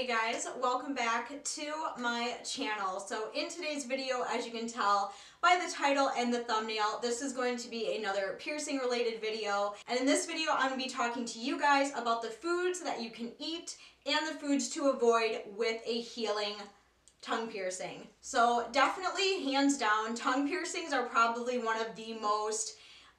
Hey guys, welcome back to my channel. So in today's video, as you can tell by the title and the thumbnail, this is going to be another piercing related video. And in this video, I'm gonna be talking to you guys about the foods that you can eat and the foods to avoid with a healing tongue piercing. So definitely, hands down, tongue piercings are probably one of the most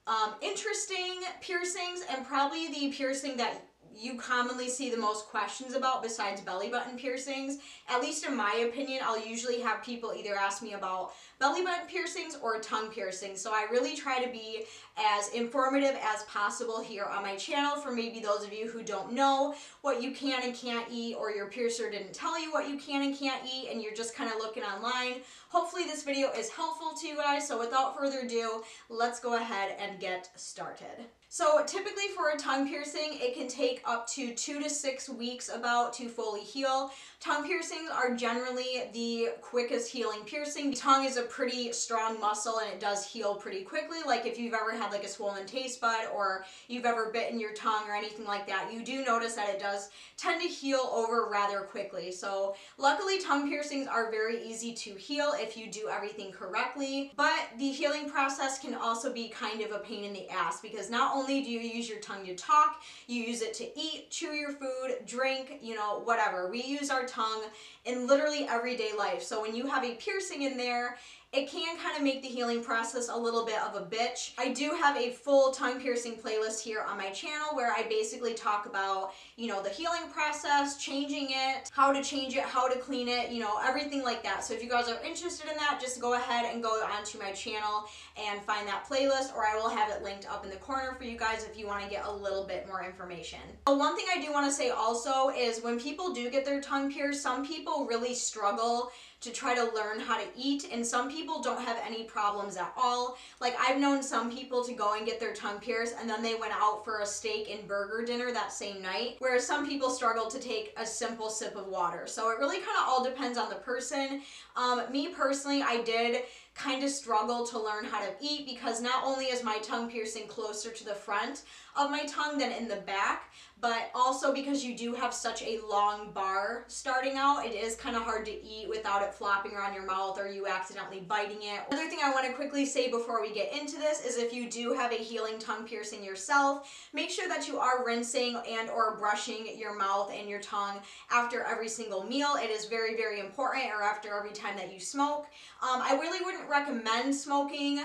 um, interesting piercings and probably the piercing that you commonly see the most questions about besides belly button piercings. At least in my opinion, I'll usually have people either ask me about belly button piercings or tongue piercings. So I really try to be as informative as possible here on my channel for maybe those of you who don't know what you can and can't eat or your piercer didn't tell you what you can and can't eat and you're just kind of looking online. Hopefully this video is helpful to you guys. So without further ado, let's go ahead and get started. So typically for a tongue piercing, it can take up to two to six weeks about to fully heal. Tongue piercings are generally the quickest healing piercing. The tongue is a pretty strong muscle and it does heal pretty quickly. Like if you've ever had like a swollen taste bud or you've ever bitten your tongue or anything like that, you do notice that it does tend to heal over rather quickly. So luckily tongue piercings are very easy to heal if you do everything correctly, but the healing process can also be kind of a pain in the ass because not only do you use your tongue to talk, you use it to eat, chew your food, drink, you know, whatever. We use our tongue in literally everyday life. So when you have a piercing in there, it can kind of make the healing process a little bit of a bitch. I do have a full tongue piercing playlist here on my channel where I basically talk about, you know, the healing process, changing it, how to change it, how to clean it, you know, everything like that. So if you guys are interested in that, just go ahead and go onto my channel and find that playlist or I will have it linked up in the corner for you guys if you want to get a little bit more information. One thing I do want to say also is when people do get their tongue pierced, some people really struggle to try to learn how to eat and some people don't have any problems at all. Like I've known some people to go and get their tongue pierced and then they went out for a steak and burger dinner that same night, whereas some people struggle to take a simple sip of water. So it really kind of all depends on the person. Um, me personally, I did kind of struggle to learn how to eat because not only is my tongue piercing closer to the front of my tongue than in the back, but also because you do have such a long bar starting out, it is kind of hard to eat without it flopping around your mouth or you accidentally biting it. Another thing I want to quickly say before we get into this is if you do have a healing tongue piercing yourself, make sure that you are rinsing and or brushing your mouth and your tongue after every single meal. It is very, very important or after every time that you smoke. Um, I really wouldn't recommend smoking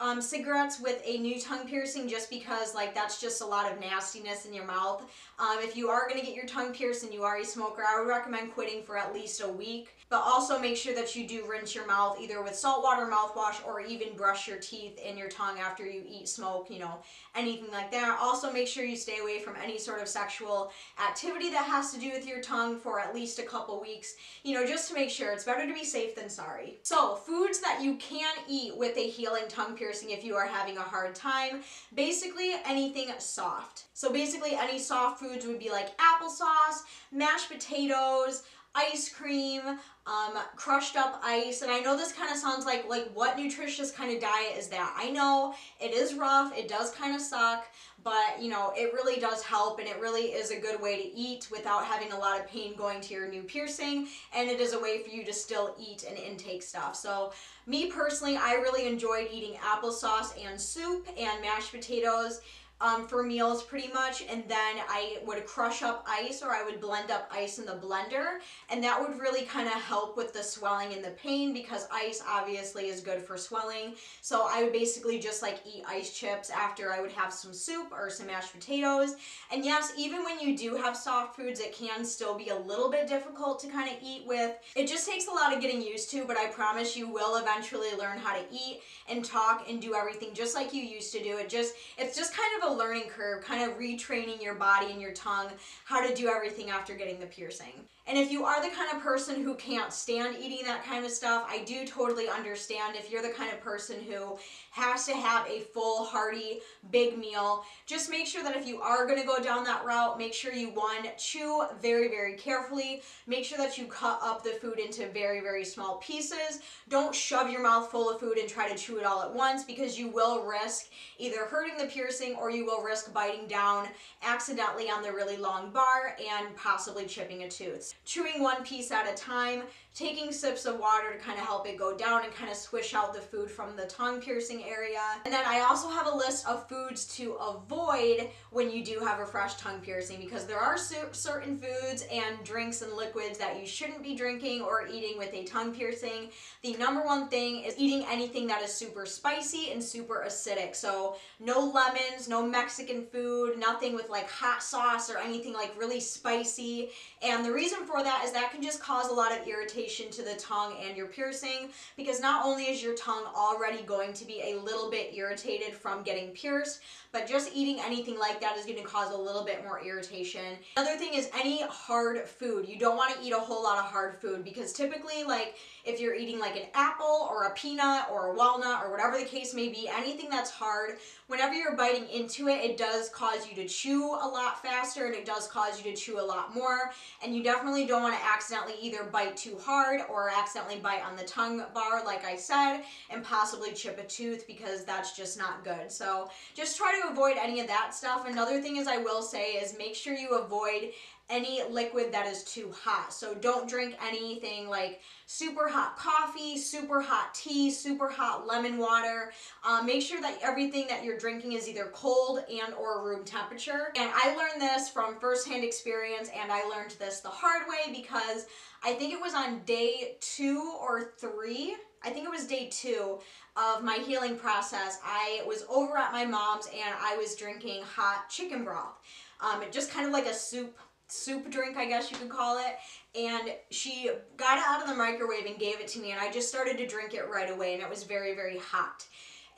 um, cigarettes with a new tongue piercing just because like that's just a lot of nastiness in your mouth. Um, if you are going to get your tongue pierced and you are a smoker, I would recommend quitting for at least a week. But also make sure that you do rinse your mouth either with saltwater mouthwash or even brush your teeth and your tongue after you eat, smoke, you know, anything like that. Also make sure you stay away from any sort of sexual activity that has to do with your tongue for at least a couple weeks, you know, just to make sure. It's better to be safe than sorry. So foods that you can eat with a healing tongue piercing if you are having a hard time, basically anything soft. So basically any soft foods would be like applesauce, mashed potatoes, ice cream, um, crushed up ice. And I know this kind of sounds like, like what nutritious kind of diet is that? I know it is rough, it does kind of suck, but you know, it really does help and it really is a good way to eat without having a lot of pain going to your new piercing. And it is a way for you to still eat and intake stuff. So me personally, I really enjoyed eating applesauce and soup and mashed potatoes um, for meals pretty much and then I would crush up ice or I would blend up ice in the blender and that would really kind of help with the swelling and the pain because ice obviously is good for swelling. So I would basically just like eat ice chips after I would have some soup or some mashed potatoes. And yes even when you do have soft foods it can still be a little bit difficult to kind of eat with. It just takes a lot of getting used to but I promise you will eventually learn how to eat and talk and do everything just like you used to do. It just it's just kind of a learning curve, kind of retraining your body and your tongue how to do everything after getting the piercing. And if you are the kind of person who can't stand eating that kind of stuff, I do totally understand if you're the kind of person who has to have a full, hearty, big meal. Just make sure that if you are going to go down that route, make sure you, one, chew very, very carefully. Make sure that you cut up the food into very, very small pieces. Don't shove your mouth full of food and try to chew it all at once because you will risk either hurting the piercing or you will risk biting down accidentally on the really long bar and possibly chipping a tooth. Chewing one piece at a time, taking sips of water to kind of help it go down and kind of swish out the food from the tongue piercing area. And then I also have a list of foods to avoid when you do have a fresh tongue piercing because there are certain foods and drinks and liquids that you shouldn't be drinking or eating with a tongue piercing. The number one thing is eating anything that is super spicy and super acidic. So no lemons, no Mexican food, nothing with like hot sauce or anything like really spicy. And the reason for that is that can just cause a lot of irritation to the tongue and your piercing because not only is your tongue already going to be a little bit irritated from getting pierced, but just eating anything like that is going to cause a little bit more irritation. Another thing is any hard food. You don't want to eat a whole lot of hard food because typically like if you're eating like an apple or a peanut or a walnut or whatever the case may be, anything that's hard, whenever you're biting into it, it does cause you to chew a lot faster and it does cause you to chew a lot more. And you definitely don't want to accidentally either bite too hard or accidentally bite on the tongue bar, like I said, and possibly chip a tooth because that's just not good. So just try to avoid any of that stuff. Another thing is I will say is make sure you avoid any liquid that is too hot. So don't drink anything like super hot coffee, super hot tea, super hot lemon water. Um, make sure that everything that you're drinking is either cold and or room temperature. And I learned this from firsthand experience and I learned this the hard way because I think it was on day two or three I think it was day two of my healing process. I was over at my mom's and I was drinking hot chicken broth. Um, just kind of like a soup soup drink, I guess you could call it. And she got it out of the microwave and gave it to me, and I just started to drink it right away, and it was very, very hot.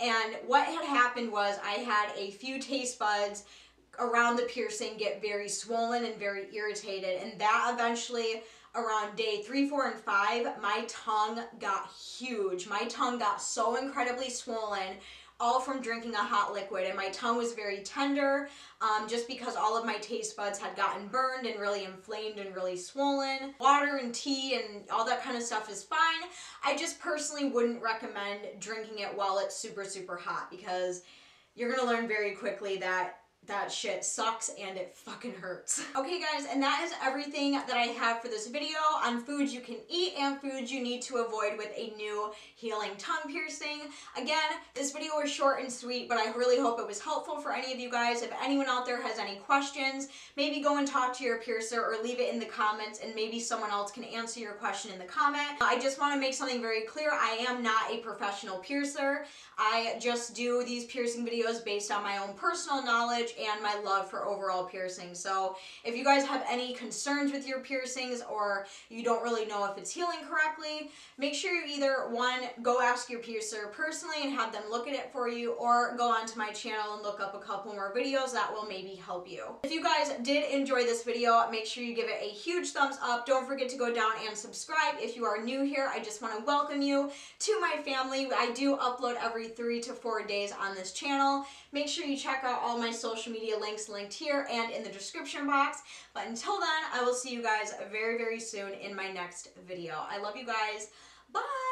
And what had happened was I had a few taste buds around the piercing get very swollen and very irritated, and that eventually around day three, four, and five, my tongue got huge. My tongue got so incredibly swollen all from drinking a hot liquid and my tongue was very tender um, just because all of my taste buds had gotten burned and really inflamed and really swollen. Water and tea and all that kind of stuff is fine. I just personally wouldn't recommend drinking it while it's super, super hot because you're gonna learn very quickly that that shit sucks and it fucking hurts. Okay guys, and that is everything that I have for this video on foods you can eat and foods you need to avoid with a new healing tongue piercing. Again, this video was short and sweet, but I really hope it was helpful for any of you guys. If anyone out there has any questions, maybe go and talk to your piercer or leave it in the comments and maybe someone else can answer your question in the comment. I just want to make something very clear. I am not a professional piercer. I just do these piercing videos based on my own personal knowledge and my love for overall piercing. So if you guys have any concerns with your piercings or you don't really know if it's healing correctly, make sure you either one, go ask your piercer personally and have them look at it for you or go onto my channel and look up a couple more videos that will maybe help you. If you guys did enjoy this video, make sure you give it a huge thumbs up. Don't forget to go down and subscribe. If you are new here, I just want to welcome you to my family. I do upload every three to four days on this channel. Make sure you check out all my social media links linked here and in the description box. But until then, I will see you guys very, very soon in my next video. I love you guys. Bye!